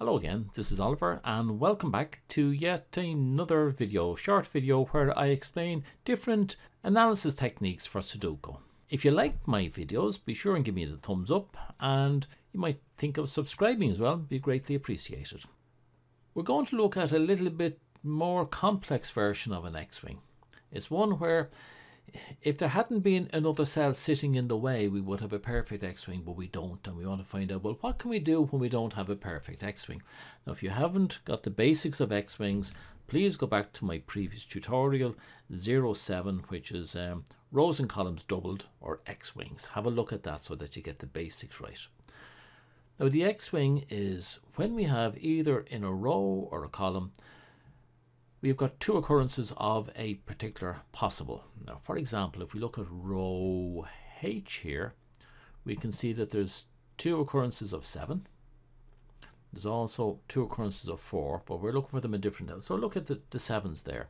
Hello again, this is Oliver and welcome back to yet another video, short video where I explain different analysis techniques for Sudoku. If you like my videos, be sure and give me the thumbs up and you might think of subscribing as well, be greatly appreciated. We're going to look at a little bit more complex version of an X-Wing. It's one where if there hadn't been another cell sitting in the way, we would have a perfect X-Wing, but we don't. And we want to find out, well, what can we do when we don't have a perfect X-Wing? Now, if you haven't got the basics of X-Wings, please go back to my previous tutorial 07, which is um, rows and columns doubled, or X-Wings. Have a look at that so that you get the basics right. Now, the X-Wing is when we have either in a row or a column, we've got two occurrences of a particular possible. Now, for example, if we look at row H here, we can see that there's two occurrences of 7. There's also two occurrences of 4, but we're looking for them in different So look at the, the 7s there.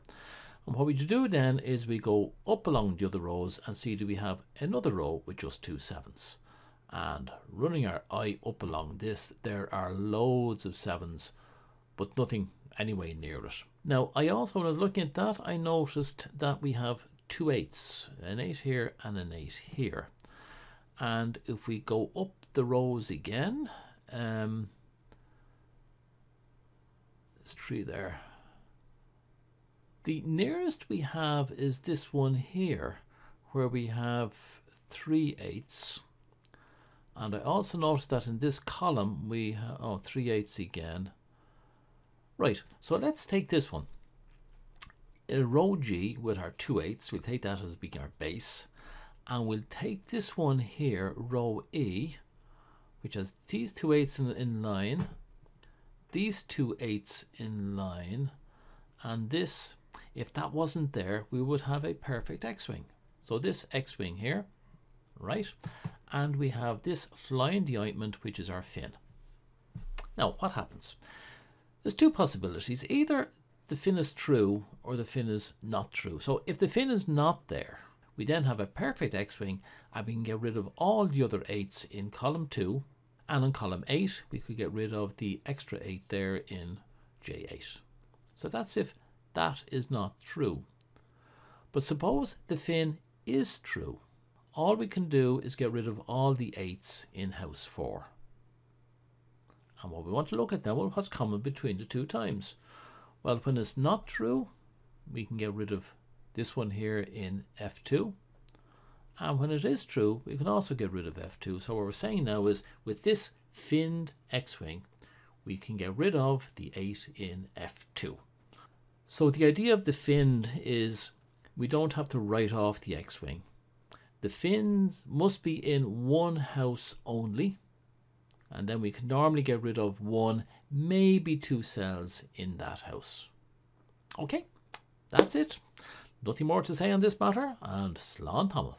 And what we do then is we go up along the other rows and see do we have another row with just two 7s. And running our eye up along this, there are loads of 7s, but nothing anyway near it. Now, I also, when I was looking at that, I noticed that we have two eights, an eight here and an eight here. And if we go up the rows again, um, there's three there. The nearest we have is this one here, where we have three eights. And I also noticed that in this column we have, oh, three eights again. Right, so let's take this one. Row G with our two eighths, we'll take that as being our base. And we'll take this one here, row E, which has these two eighths in, in line, these two eighths in line, and this, if that wasn't there, we would have a perfect X-wing. So this X-wing here, right? And we have this flying the ointment, which is our fin. Now, what happens? There's two possibilities. Either the fin is true or the fin is not true. So if the fin is not there, we then have a perfect X-wing and we can get rid of all the other 8s in column 2 and in column 8 we could get rid of the extra 8 there in J8. So that's if that is not true. But suppose the fin is true. All we can do is get rid of all the 8s in house 4. And what we want to look at now, well, what's common between the two times? Well, when it's not true, we can get rid of this one here in F2. And when it is true, we can also get rid of F2. So what we're saying now is with this finned X-Wing, we can get rid of the 8 in F2. So the idea of the finned is we don't have to write off the X-Wing. The fins must be in one house only and then we can normally get rid of one, maybe two cells in that house. Okay, that's it. Nothing more to say on this matter, and Slán.